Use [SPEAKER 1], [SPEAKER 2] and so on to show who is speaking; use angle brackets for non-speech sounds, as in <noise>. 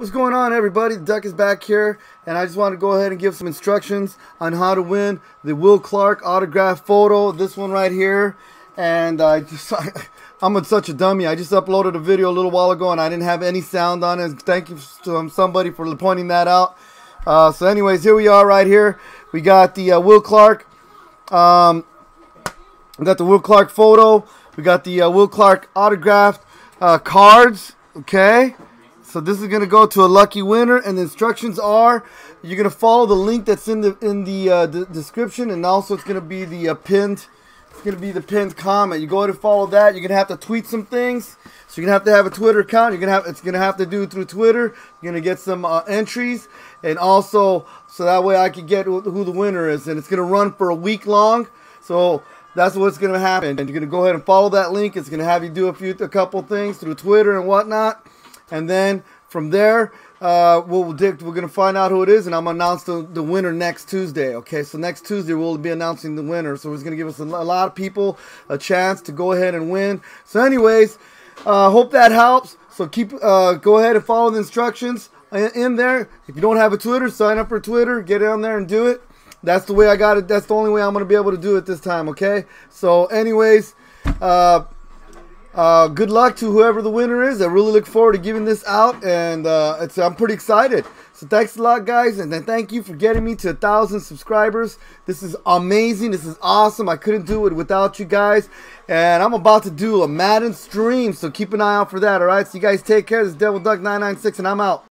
[SPEAKER 1] What's going on, everybody? The Duck is back here, and I just want to go ahead and give some instructions on how to win the Will Clark autograph photo. This one right here, and I just <laughs> I'm a, such a dummy. I just uploaded a video a little while ago, and I didn't have any sound on it. Thank you to um, somebody for pointing that out. Uh, so, anyways, here we are right here. We got the uh, Will Clark. Um, we got the Will Clark photo. We got the uh, Will Clark autographed uh, cards. Okay. So this is gonna go to a lucky winner, and the instructions are you're gonna follow the link that's in the in the, uh, description, and also it's gonna be the uh, pinned. It's gonna be the pinned comment. You go ahead and follow that. You're gonna have to tweet some things. So you're gonna have to have a Twitter account. You're gonna have it's gonna have to do through Twitter. You're gonna get some uh, entries, and also so that way I can get who the winner is, and it's gonna run for a week long. So that's what's gonna happen. And you're gonna go ahead and follow that link. It's gonna have you do a few a couple things through Twitter and whatnot and then from there, uh, we'll, we're going to find out who it is, and I'm to announce the, the winner next Tuesday. Okay, so next Tuesday we'll be announcing the winner. So it's going to give us a, a, lot of people a chance to go ahead and win. So, anyways, uh, hope that helps. So keep uh, go ahead and follow the instructions in there. If you don't have a Twitter, sign up for Twitter. Get on there and do it. That's the way I got it. That's the only way I'm going to be able to do it this time. Okay. So, anyways. Uh, uh, good luck to whoever the winner is. I really look forward to giving this out, and uh, it's, I'm pretty excited. So thanks a lot, guys, and then thank you for getting me to a thousand subscribers. This is amazing. This is awesome. I couldn't do it without you guys, and I'm about to do a Madden stream, so keep an eye out for that. All right, so you guys take care. This is Devil Duck 996, and I'm out.